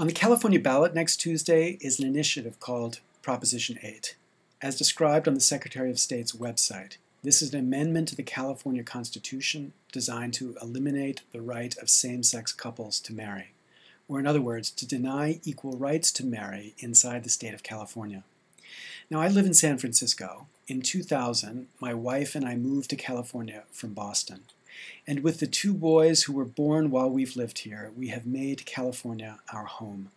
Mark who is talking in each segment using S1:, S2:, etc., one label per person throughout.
S1: On the California ballot next Tuesday is an initiative called Proposition 8. As described on the Secretary of State's website, this is an amendment to the California Constitution designed to eliminate the right of same sex couples to marry, or in other words, to deny equal rights to marry inside the state of California. Now, I live in San Francisco. In 2000, my wife and I moved to California from Boston. And with the two boys who were born while we've lived here, we have made California our home.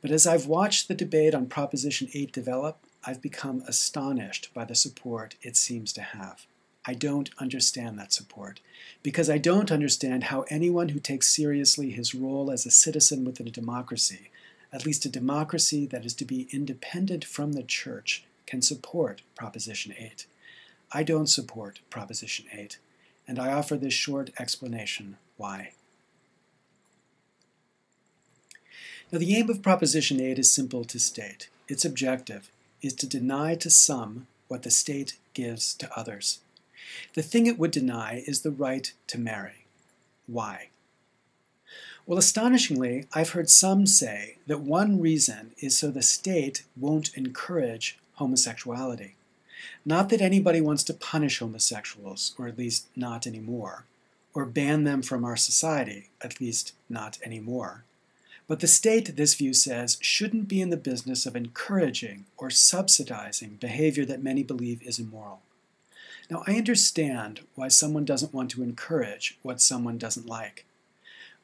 S1: But as I've watched the debate on Proposition 8 develop, I've become astonished by the support it seems to have. I don't understand that support, because I don't understand how anyone who takes seriously his role as a citizen within a democracy, at least a democracy that is to be independent from the church, can support Proposition 8. I don't support Proposition 8 and I offer this short explanation why. Now, the aim of Proposition 8 is simple to state. Its objective is to deny to some what the state gives to others. The thing it would deny is the right to marry. Why? Well, astonishingly, I've heard some say that one reason is so the state won't encourage homosexuality. Not that anybody wants to punish homosexuals, or at least not anymore, or ban them from our society, at least not anymore. But the state, this view says, shouldn't be in the business of encouraging or subsidizing behavior that many believe is immoral. Now, I understand why someone doesn't want to encourage what someone doesn't like.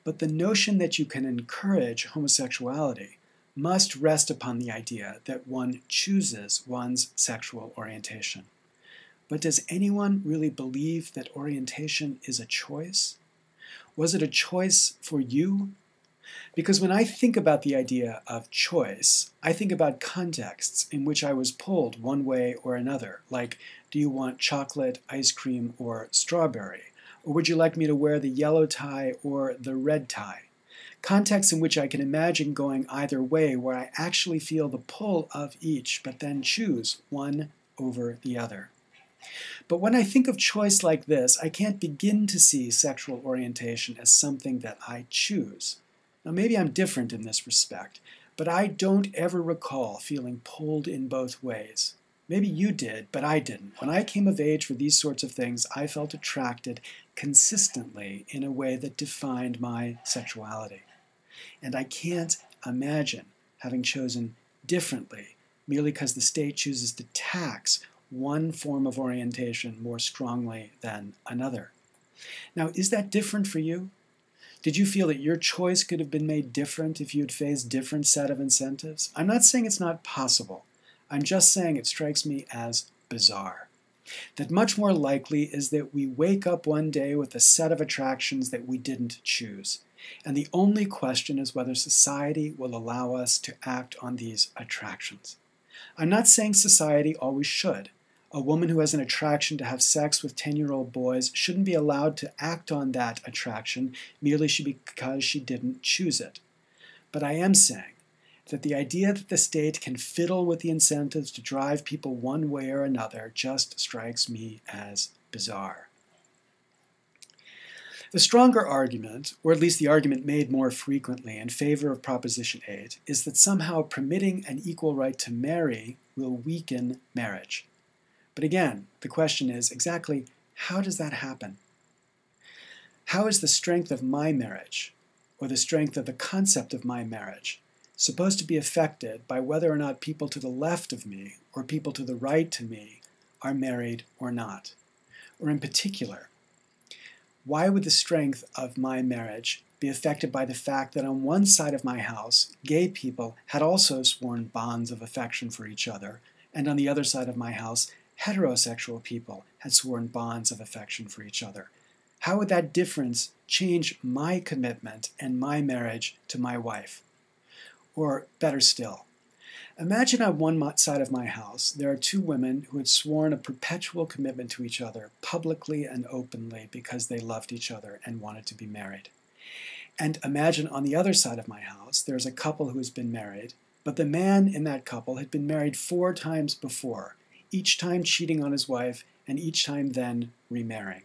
S1: But the notion that you can encourage homosexuality must rest upon the idea that one chooses one's sexual orientation. But does anyone really believe that orientation is a choice? Was it a choice for you? Because when I think about the idea of choice, I think about contexts in which I was pulled one way or another, like do you want chocolate, ice cream, or strawberry? Or would you like me to wear the yellow tie or the red tie? Contexts in which I can imagine going either way, where I actually feel the pull of each, but then choose one over the other. But when I think of choice like this, I can't begin to see sexual orientation as something that I choose. Now, maybe I'm different in this respect, but I don't ever recall feeling pulled in both ways. Maybe you did, but I didn't. When I came of age for these sorts of things, I felt attracted consistently in a way that defined my sexuality. And I can't imagine having chosen differently merely because the state chooses to tax one form of orientation more strongly than another. Now, is that different for you? Did you feel that your choice could have been made different if you had faced different set of incentives? I'm not saying it's not possible. I'm just saying it strikes me as bizarre. That much more likely is that we wake up one day with a set of attractions that we didn't choose. And the only question is whether society will allow us to act on these attractions. I'm not saying society always should. A woman who has an attraction to have sex with 10 year old boys shouldn't be allowed to act on that attraction merely because she didn't choose it. But I am saying that the idea that the state can fiddle with the incentives to drive people one way or another just strikes me as bizarre. The stronger argument, or at least the argument made more frequently in favor of Proposition 8, is that somehow permitting an equal right to marry will weaken marriage. But again, the question is exactly how does that happen? How is the strength of my marriage, or the strength of the concept of my marriage, supposed to be affected by whether or not people to the left of me or people to the right to me are married or not? Or in particular, why would the strength of my marriage be affected by the fact that on one side of my house, gay people had also sworn bonds of affection for each other, and on the other side of my house, heterosexual people had sworn bonds of affection for each other? How would that difference change my commitment and my marriage to my wife? Or better still, Imagine on one side of my house there are two women who had sworn a perpetual commitment to each other, publicly and openly, because they loved each other and wanted to be married. And imagine on the other side of my house there's a couple who has been married, but the man in that couple had been married four times before, each time cheating on his wife and each time then remarrying.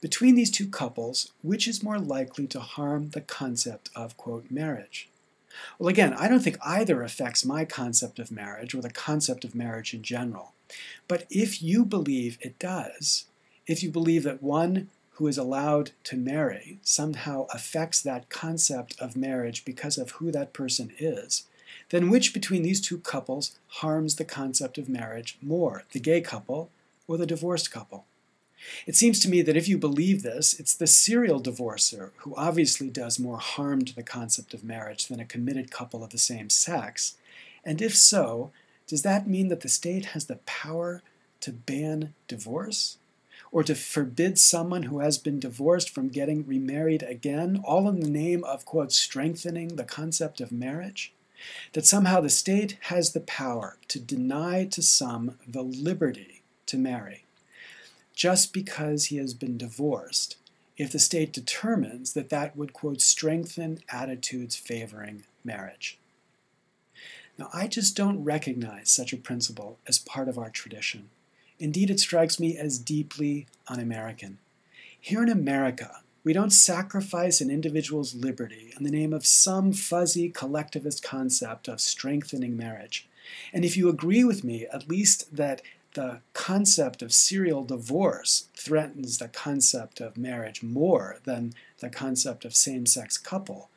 S1: Between these two couples, which is more likely to harm the concept of, quote, marriage? Well, again, I don't think either affects my concept of marriage or the concept of marriage in general. But if you believe it does, if you believe that one who is allowed to marry somehow affects that concept of marriage because of who that person is, then which between these two couples harms the concept of marriage more, the gay couple or the divorced couple? It seems to me that if you believe this, it's the serial divorcer who obviously does more harm to the concept of marriage than a committed couple of the same sex. And if so, does that mean that the state has the power to ban divorce? or to forbid someone who has been divorced from getting remarried again, all in the name of, quote, strengthening the concept of marriage? That somehow the state has the power to deny to some the liberty to marry just because he has been divorced if the state determines that that would, quote, strengthen attitudes favoring marriage. Now, I just don't recognize such a principle as part of our tradition. Indeed, it strikes me as deeply un American. Here in America, we don't sacrifice an individual's liberty in the name of some fuzzy collectivist concept of strengthening marriage. And if you agree with me, at least that the concept of serial divorce threatens the concept of marriage more than the concept of same sex couple,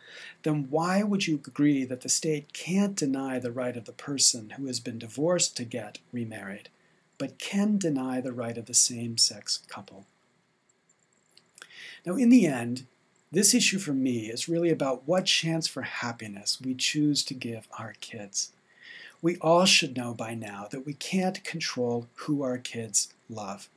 S1: then why would you agree that the state can't deny the right of the person who has been divorced to get remarried? but can deny the right of the same sex couple. Now, in the end, this issue for me is really about what chance for happiness we choose to give our kids. We all should know by now that we can't control who our kids love.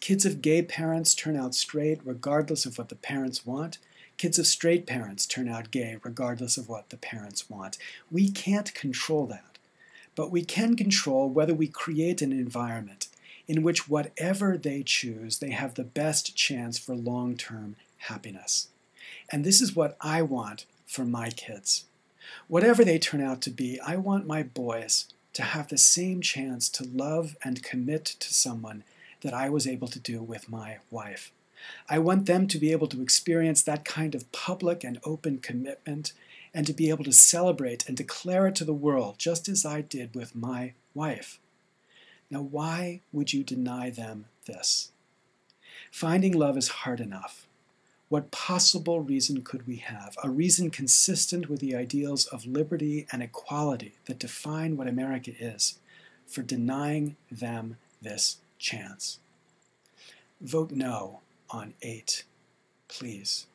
S1: Kids of gay parents turn out straight regardless of what the parents want. Kids of straight parents turn out gay regardless of what the parents want. We can't control that but we can control whether we create an environment in which whatever they choose, they have the best chance for long term happiness. And this is what I want for my kids. Whatever they turn out to be, I want my boys to have the same chance to love and commit to someone that I was able to do with my wife. I want them to be able to experience that kind of public and open commitment and to be able to celebrate and declare it to the world, just as I did with my wife. Now, why would you deny them this? Finding love is hard enough. What possible reason could we have? A reason consistent with the ideals of liberty and equality that define what America is for denying them this chance. Vote no on 8, please.